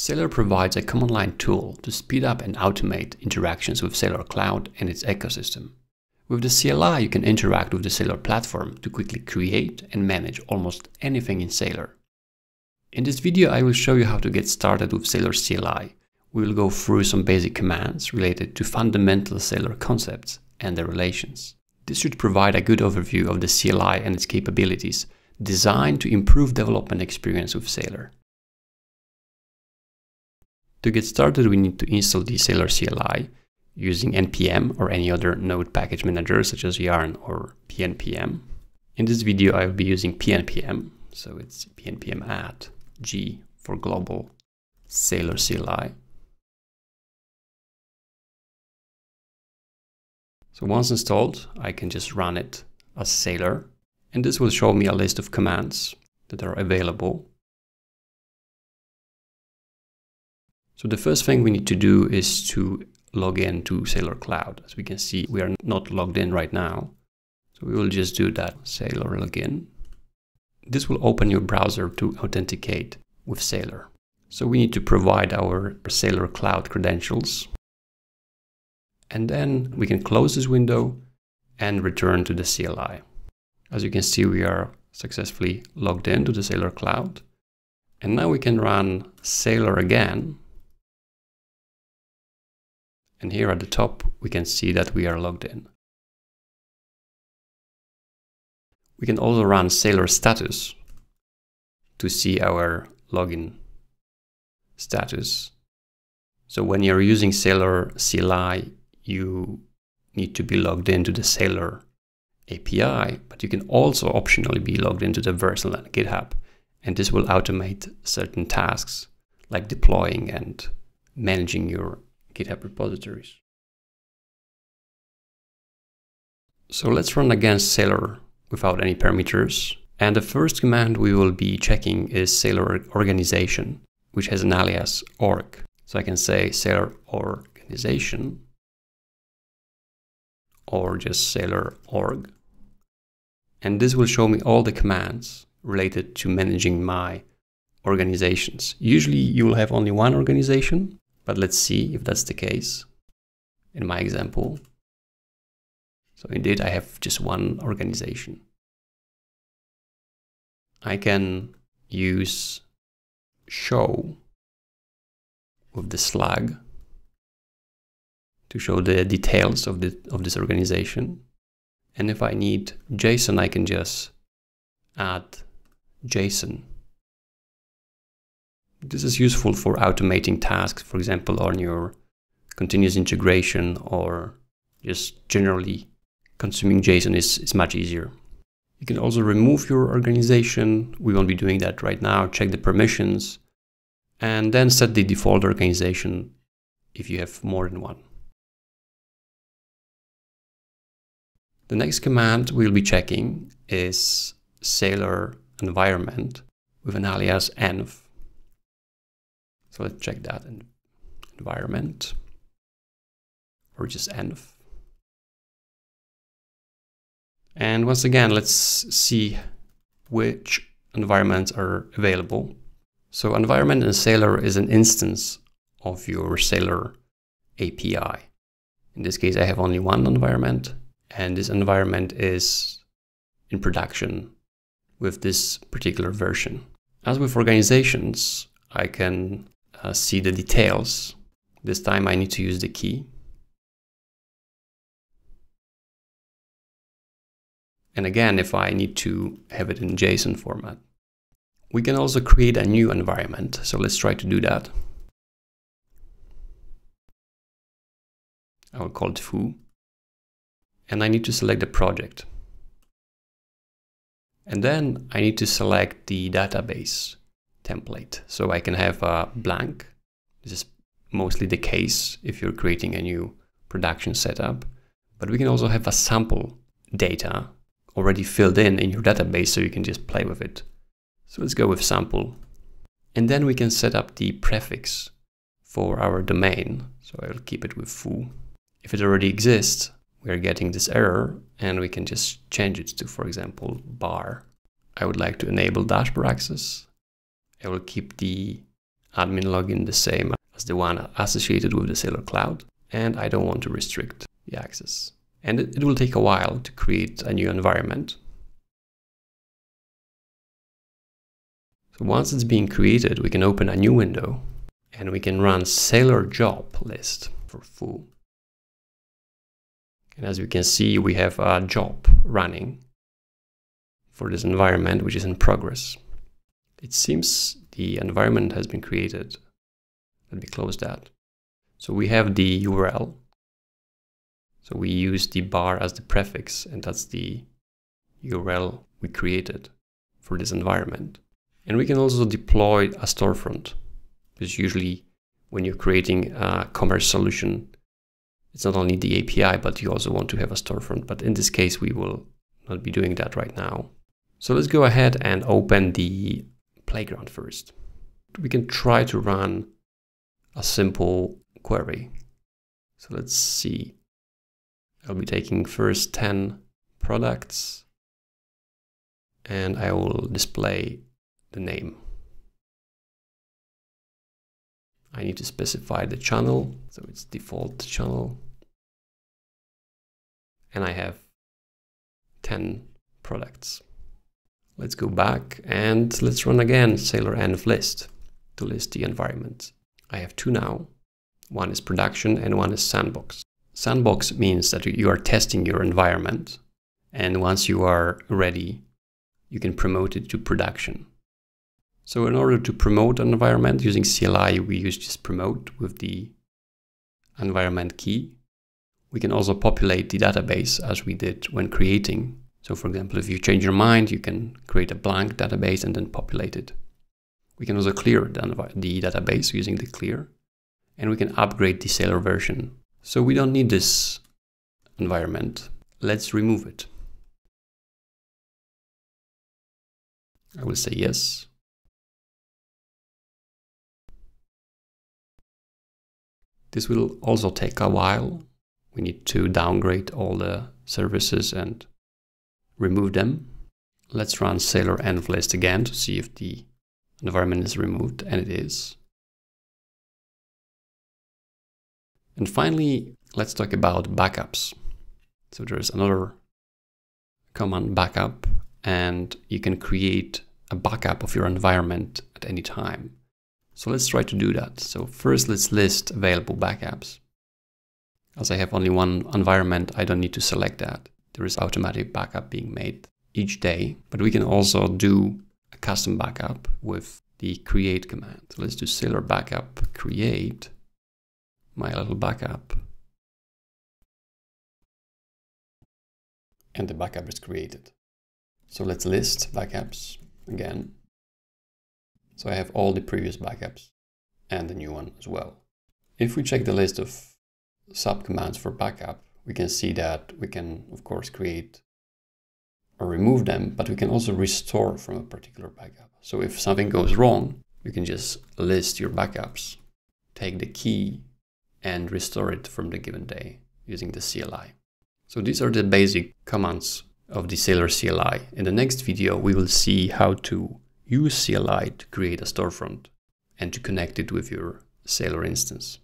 Saleor provides a command line tool to speed up and automate interactions with Saleor Cloud and its ecosystem. With the CLI, you can interact with the Saleor platform to quickly create and manage almost anything in Saleor. In this video, I will show you how to get started with Saleor CLI. We will go through some basic commands related to fundamental Saleor concepts and their relations. This should provide a good overview of the CLI and its capabilities, designed to improve development experience with Saleor. To get started, we need to install the Saleor CLI using npm or any other node package manager such as yarn or pnpm. In this video, I will be using pnpm, so it's pnpm add g for global Saleor CLI. So once installed, I can just run it as Saleor, and this will show me a list of commands that are available So the first thing we need to do is to log in to Saleor Cloud. As we can see, we are not logged in right now. So we will just do that, Saleor login. This will open your browser to authenticate with Saleor. So we need to provide our Saleor Cloud credentials. And then we can close this window and return to the CLI. As you can see, we are successfully logged into the Saleor Cloud. And now we can run Saleor again and here at the top, we can see that we are logged in. We can also run Saleor status to see our login status. So when you're using Saleor CLI, you need to be logged into the Saleor API, but you can also optionally be logged into the Vercel and GitHub, and this will automate certain tasks like deploying and managing your GitHub repositories. So let's run against Saleor without any parameters. And the first command we will be checking is Saleor organization, which has an alias org. So I can say Saleor organization or just Saleor org. And this will show me all the commands related to managing my organizations. Usually you will have only one organization, but let's see if that's the case in my example. So indeed, I have just one organization. I can use show with the slug to show the details of, the, of this organization. And if I need JSON, I can just add JSON this is useful for automating tasks, for example, on your continuous integration or just generally consuming JSON is, is much easier. You can also remove your organization. We won't be doing that right now. Check the permissions and then set the default organization if you have more than one. The next command we'll be checking is Saleor environment with an alias env. So let's check that in environment or just env. And once again, let's see which environments are available. So environment in Saleor is an instance of your Saleor API. In this case, I have only one environment, and this environment is in production with this particular version. As with organizations, I can uh, see the details. This time I need to use the key. And again, if I need to have it in JSON format. We can also create a new environment. So let's try to do that. I will call it foo. And I need to select the project. And then I need to select the database template. So I can have a blank. This is mostly the case if you're creating a new production setup. But we can also have a sample data already filled in in your database so you can just play with it. So let's go with sample. And then we can set up the prefix for our domain. So I will keep it with foo. If it already exists, we're getting this error and we can just change it to, for example, bar. I would like to enable dashboard access I will keep the admin login the same as the one associated with the Saleor Cloud, and I don't want to restrict the access. And it, will take a while to create a new environment. So once it's being created, we can open a new window and we can run Saleor job list for foo. And as you can see, we have a job running for this environment, which is in progress. It seems the environment has been created. Let me close that. So we have the URL. So we use the bar as the prefix, and that's the URL we created for this environment. And we can also deploy a storefront, because usually when you're creating a commerce solution, it's not only the API, but you also want to have a storefront. But in this case, we will not be doing that right now. So let's go ahead and open the playground first. We can try to run a simple query. So let's see. I'll be taking first 10 products and I will display the name. I need to specify the channel, so it's default channel. And I have 10 products. Let's go back and let's run again Saleor env list to list the environment. I have two now. One is production and one is sandbox. Sandbox means that you are testing your environment and once you are ready, you can promote it to production. So in order to promote an environment using CLI, we use just promote with the environment key. We can also populate the database as we did when creating so for example, if you change your mind, you can create a blank database and then populate it. We can also clear the database using the clear and we can upgrade the Saleor version. So we don't need this environment. Let's remove it. I will say yes. This will also take a while. We need to downgrade all the services and remove them. Let's run Saleor env list again to see if the environment is removed, and it is. And finally, let's talk about backups. So there's another command backup, and you can create a backup of your environment at any time. So let's try to do that. So first let's list available backups. As I have only one environment, I don't need to select that there is automatic backup being made each day. But we can also do a custom backup with the create command. Let's do Saleor backup create my little backup. And the backup is created. So let's list backups again. So I have all the previous backups and the new one as well. If we check the list of subcommands for backup, we can see that we can, of course, create or remove them, but we can also restore from a particular backup. So if something goes wrong, you can just list your backups, take the key and restore it from the given day using the CLI. So these are the basic commands of the Saleor CLI. In the next video, we will see how to use CLI to create a storefront and to connect it with your Saleor instance.